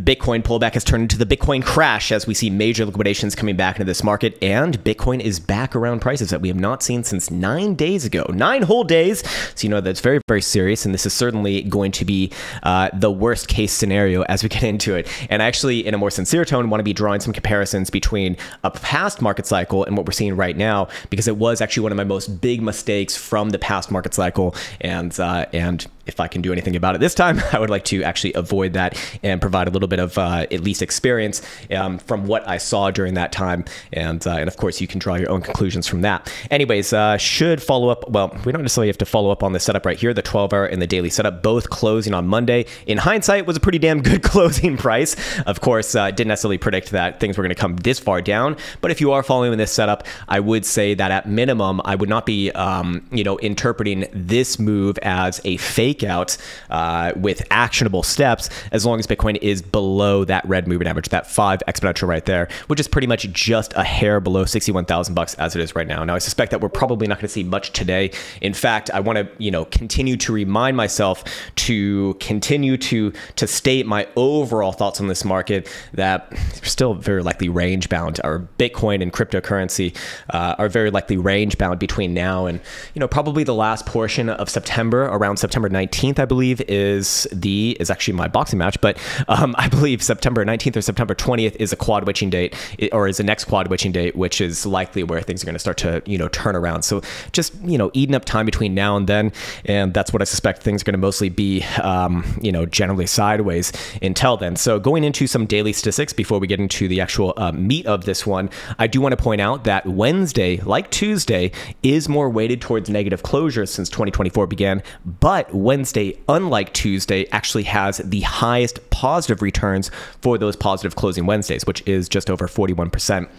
The Bitcoin pullback has turned into the Bitcoin crash as we see major liquidations coming back into this market, and Bitcoin is back around prices that we have not seen since nine days ago. Nine whole days. So, you know, that's very, very serious, and this is certainly going to be uh, the worst case scenario as we get into it. And I actually, in a more sincere tone, want to be drawing some comparisons between a past market cycle and what we're seeing right now, because it was actually one of my most big mistakes from the past market cycle. And, uh, and if I can do anything about it this time, I would like to actually avoid that and provide a little bit of uh, at least experience um, from what I saw during that time. And, uh, and of course, you can draw your own conclusions from that. Anyways, uh, should follow up. Well, we don't necessarily have to follow up on the setup right here, the 12 hour and the daily setup, both closing on Monday. In hindsight, was a pretty damn good closing price. Of course, uh, didn't necessarily predict that things were going to come this far down. But if you are following this setup, I would say that at minimum, I would not be, um, you know, interpreting this move as a fake out uh, with actionable steps as long as Bitcoin is below that red moving average, that five exponential right there, which is pretty much just a hair below 61,000 bucks as it is right now. Now, I suspect that we're probably not going to see much today. In fact, I want to, you know, continue to remind myself to continue to to state my overall thoughts on this market that still very likely range bound. Our Bitcoin and cryptocurrency uh, are very likely range bound between now and, you know, probably the last portion of September, around September 19th, I believe, is the is actually my boxing match, but um, I believe September 19th or September 20th is a quad witching date, or is the next quad witching date, which is likely where things are going to start to you know turn around. So just you know eating up time between now and then, and that's what I suspect things are going to mostly be um, you know generally sideways until then. So going into some daily statistics before we get into the actual uh, meat of this one, I do want to point out that Wednesday, like Tuesday, is more weighted towards negative closures since 2024 began, but Wednesday, unlike Tuesday, actually has the highest positive returns for those positive closing Wednesdays, which is just over 41%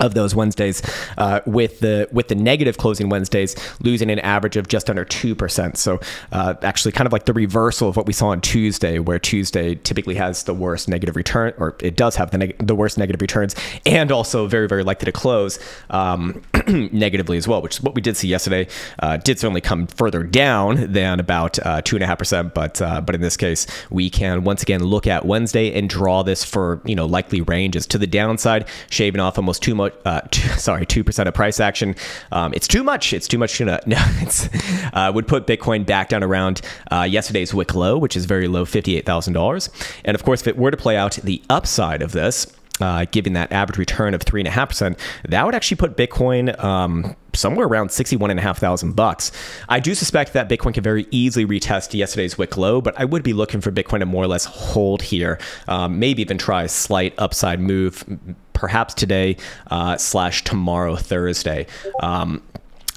of those Wednesdays, uh, with the with the negative closing Wednesdays losing an average of just under two percent. So uh, actually, kind of like the reversal of what we saw on Tuesday, where Tuesday typically has the worst negative return, or it does have the the worst negative returns, and also very very likely to close um, negatively as well, which is what we did see yesterday. Uh, did certainly come further down than about uh, two and a half percent, but uh, but in this case, we can once again look at Wednesday and draw this for you know likely ranges to the downside, shaving off almost too much uh, sorry, two percent of price action. Um, it's too much. It's too much. To, no, it's uh, would put Bitcoin back down around uh, yesterday's wick low, which is very low, fifty-eight thousand dollars. And of course, if it were to play out the upside of this, uh, giving that average return of three and a half percent, that would actually put Bitcoin um, somewhere around sixty-one and a half thousand bucks. I do suspect that Bitcoin can very easily retest yesterday's wick low, but I would be looking for Bitcoin to more or less hold here, um, maybe even try a slight upside move, perhaps today uh, slash tomorrow Thursday. Um,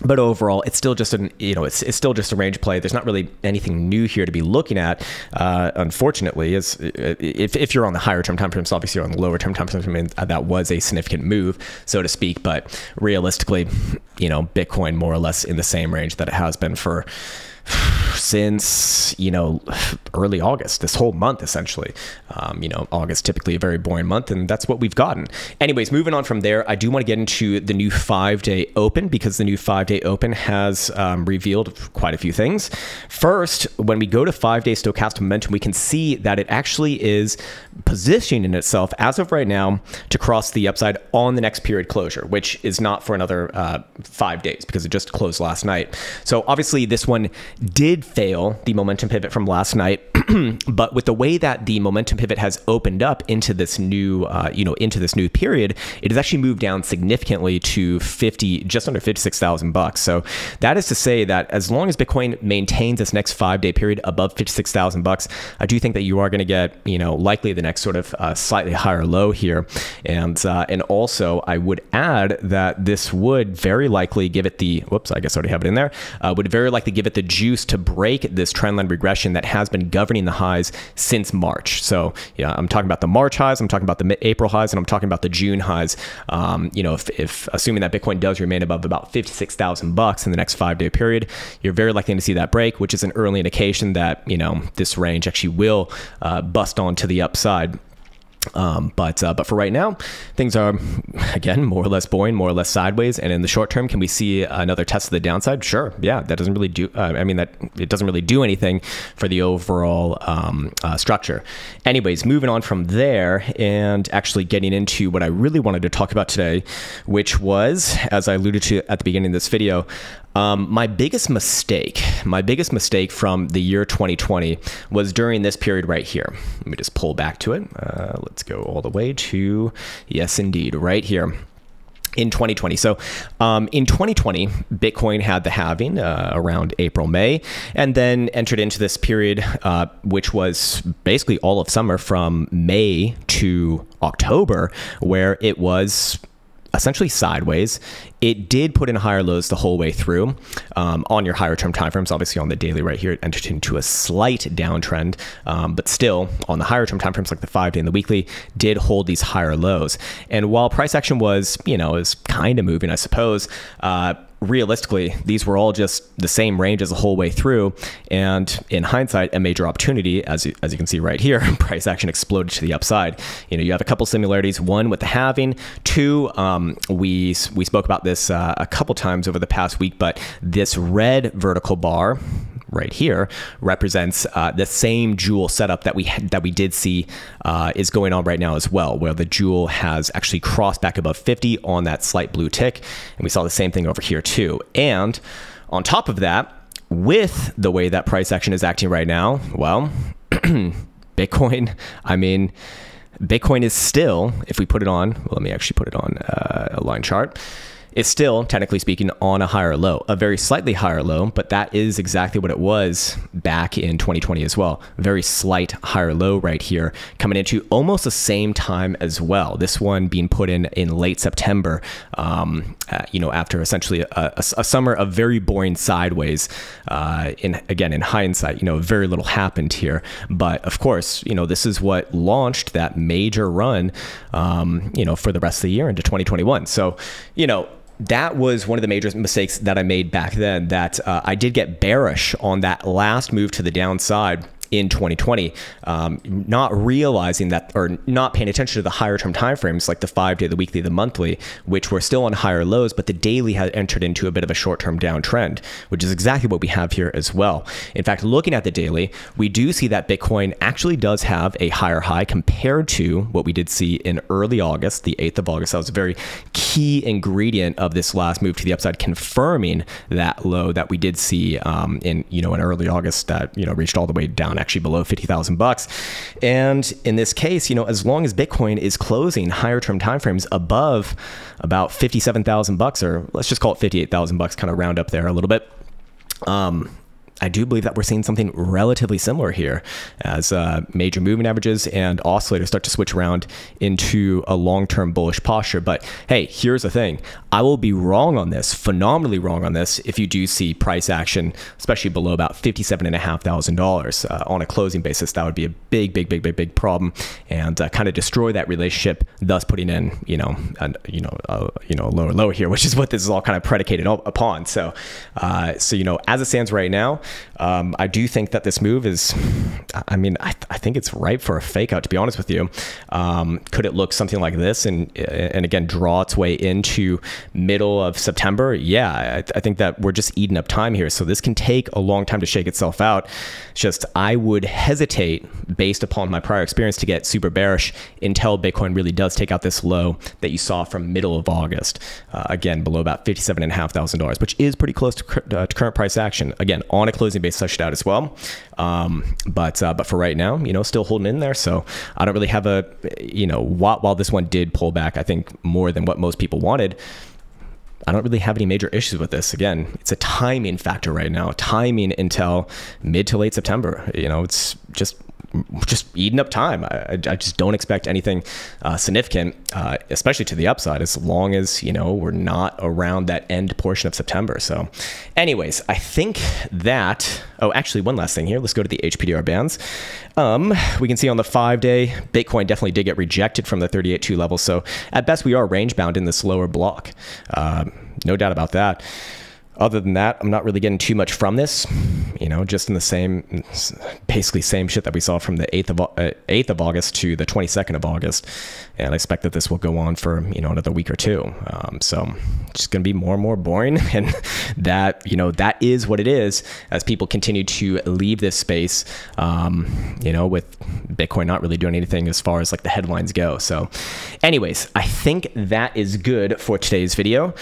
but overall, it's still just an you know it's, it's still just a range play. There's not really anything new here to be looking at. Uh, unfortunately, is if, if you're on the higher term time frames, obviously you're on the lower term time frames. Mean, that was a significant move, so to speak. But realistically, you know, Bitcoin more or less in the same range that it has been for since you know early August, this whole month essentially. Um, you know, August typically a very boring month, and that's what we've gotten. Anyways, moving on from there, I do want to get into the new five day open because the new five day open has um, revealed quite a few things. First, when we go to five day stochastic momentum, we can see that it actually is positioning itself as of right now to cross the upside on the next period closure, which is not for another uh, five days because it just closed last night. So obviously, this one did fail the momentum pivot from last night, but with the way that the momentum pivot has opened up into this new, uh, you know, into this new period, it has actually moved down significantly to 50, just under 56,000 bucks. So that is to say that as long as Bitcoin maintains this next five day period above 56,000 bucks, I do think that you are going to get, you know, likely the next sort of uh, slightly higher low here. And, uh, and also I would add that this would very likely give it the, whoops, I guess I already have it in there, uh, would very likely give it the juice to break this trendline regression that has been governing the highs since March. So, yeah, I'm talking about the March highs, I'm talking about the April highs, and I'm talking about the June highs. Um, you know, if, if assuming that Bitcoin does remain above about 56,000 bucks in the next five day period, you're very likely to see that break, which is an early indication that, you know, this range actually will uh, bust on to the upside. Um, but uh, but for right now, things are again more or less boring, more or less sideways. And in the short term, can we see another test of the downside? Sure, yeah. That doesn't really do. Uh, I mean, that it doesn't really do anything for the overall um, uh, structure. Anyways, moving on from there and actually getting into what I really wanted to talk about today, which was, as I alluded to at the beginning of this video, um, my biggest mistake, my biggest mistake from the year 2020 was during this period right here. Let me just pull back to it. Uh, let's go all the way to, yes, indeed, right here in 2020. So, um, in 2020, Bitcoin had the halving uh, around April, May, and then entered into this period, uh, which was basically all of summer from May to October, where it was essentially sideways. It did put in higher lows the whole way through um, on your higher term timeframes. Obviously, on the daily right here, it entered into a slight downtrend, um, but still on the higher term timeframes like the five day and the weekly, did hold these higher lows. And while price action was, you know, is kind of moving, I suppose. Uh, realistically, these were all just the same range as the whole way through. And in hindsight, a major opportunity, as you, as you can see right here, price action exploded to the upside. You know, you have a couple similarities. One with the halving. Two, um, we we spoke about this uh, a couple times over the past week, but this red vertical bar right here represents uh, the same Joule setup that we that we did see uh, is going on right now as well, where the Joule has actually crossed back above 50 on that slight blue tick, and we saw the same thing over here too. And on top of that, with the way that price action is acting right now, well, Bitcoin, I mean. Bitcoin is still, if we put it on, well, let me actually put it on uh, a line chart is still, technically speaking, on a higher low, a very slightly higher low, but that is exactly what it was back in 2020 as well. Very slight higher low right here, coming into almost the same time as well. This one being put in in late September, um, uh, you know, after essentially a, a, a, summer of very boring sideways. Uh, in again, in hindsight, you know, very little happened here, but of course, you know, this is what launched that major run, um, you know, for the rest of the year into 2021. So, you know that was one of the major mistakes that I made back then. That uh, I did get bearish on that last move to the downside in 2020, um, not realizing that or not paying attention to the higher term timeframes like the five day, the weekly, the monthly, which were still on higher lows, but the daily had entered into a bit of a short term downtrend, which is exactly what we have here as well. In fact, looking at the daily, we do see that Bitcoin actually does have a higher high compared to what we did see in early August, the 8th of August. That was a very key ingredient of this last move to the upside, confirming that low that we did see um, in you know in early August that you know reached all the way down actually below 50,000 bucks. And in this case, you know, as long as Bitcoin is closing higher term timeframes above about 57,000 bucks, or let's just call it 58,000 bucks, kind of round up there a little bit. Um, I do believe that we're seeing something relatively similar here as uh, major moving averages and oscillators start to switch around into a long term bullish posture. But hey, here's the thing I will be wrong on this, phenomenally wrong on this, if you do see price action, especially below about $57,500 uh, on a closing basis. That would be a big, big, big, big, big problem and uh, kind of destroy that relationship, thus putting in, you know, a, you know, you know, lower, lower here, which is what this is all kind of predicated upon. So, uh, so you know, as it stands right now, um, I do think that this move is, I mean, I, I, think it's ripe for a fake out, to be honest with you. Um, could it look something like this and, and again, draw its way into middle of September? Yeah, I, I think that we're just eating up time here. So this can take a long time to shake itself out. just, I would hesitate based upon my prior experience to get super bearish until Bitcoin really does take out this low that you saw from middle of August. Uh, again, below about $57,500, which is pretty close to, uh, to current price action. Again, on a closing base such out as well. Um, but uh, but for right now, you know, still holding in there. So I don't really have a you know while this one did pull back, I think more than what most people wanted. I don't really have any major issues with this. Again, it's a timing factor right now. Timing until mid to late September. You know, it's just just eating up time. I, I just don't expect anything uh, significant, uh, especially to the upside, as long as you know we're not around that end portion of September. So, anyways, I think that. Oh, actually, one last thing here. Let's go to the HPDR bands. Um, we can see on the five day, Bitcoin definitely did get rejected from the 38.2 level. So at best, we are range bound in this lower block. Uh, no doubt about that. Other than that, I'm not really getting too much from this. You know, just in the same, basically same shit that we saw from the 8th of uh, 8th of August to the 22nd of August, and I expect that this will go on for you know another week or two. Um, so just going to be more and more boring, and that you know that is what it is as people continue to leave this space. Um, you know, with Bitcoin not really doing anything as far as like the headlines go. So, anyways, I think that is good for today's video.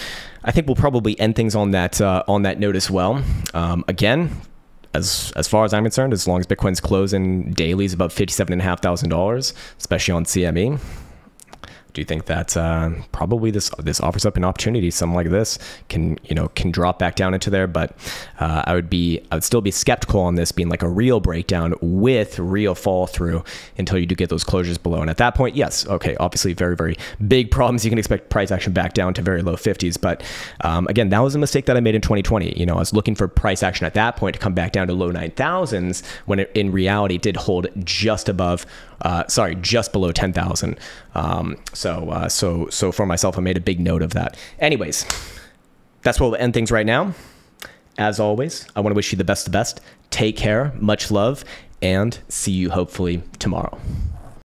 I think we'll probably end things on that uh, on that note as well. Um, again, as as far as I'm concerned, as long as Bitcoin's closing dailies above fifty seven and a half thousand dollars, especially on CME, do you think that uh, probably this this offers up an opportunity? Something like this can you know can drop back down into there, but uh, I would be I would still be skeptical on this being like a real breakdown with real fall through until you do get those closures below. And at that point, yes, okay, obviously very very big problems. You can expect price action back down to very low 50s, but um, again, that was a mistake that I made in 2020. You know, I was looking for price action at that point to come back down to low 9,000s when it in reality did hold just above, uh, sorry, just below 10,000. Um, so, uh, so, so for myself, I made a big note of that. Anyways, that's where we'll end things right now. As always, I want to wish you the best of best. Take care, much love, and see you hopefully tomorrow.